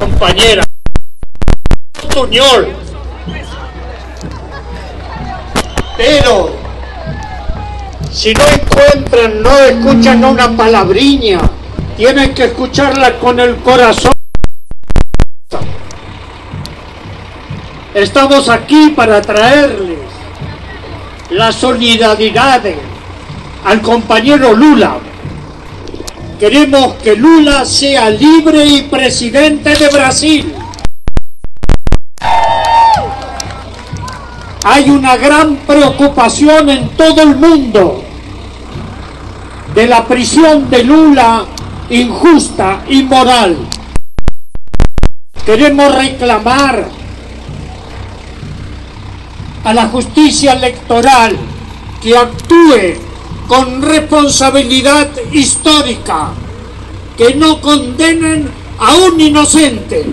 compañera. Señor. Pero si no encuentran, no escuchan una palabriña, tienen que escucharla con el corazón. Estamos aquí para traerles la solidaridad al compañero Lula. Queremos que Lula sea libre y presidente de Brasil. Hay una gran preocupación en todo el mundo de la prisión de Lula injusta, inmoral. Queremos reclamar a la justicia electoral que actúe con responsabilidad histórica, que no condenen a un inocente.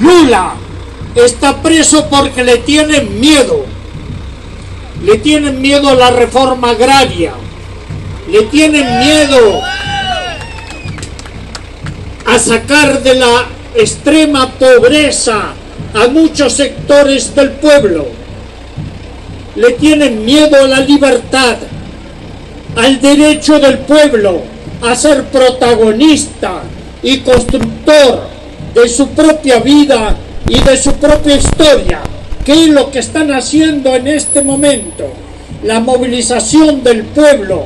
Lula está preso porque le tienen miedo. Le tienen miedo a la reforma agraria. Le tienen miedo a sacar de la extrema pobreza a muchos sectores del pueblo. Le tienen miedo a la libertad, al derecho del pueblo a ser protagonista y constructor de su propia vida y de su propia historia. ¿Qué es lo que están haciendo en este momento? La movilización del pueblo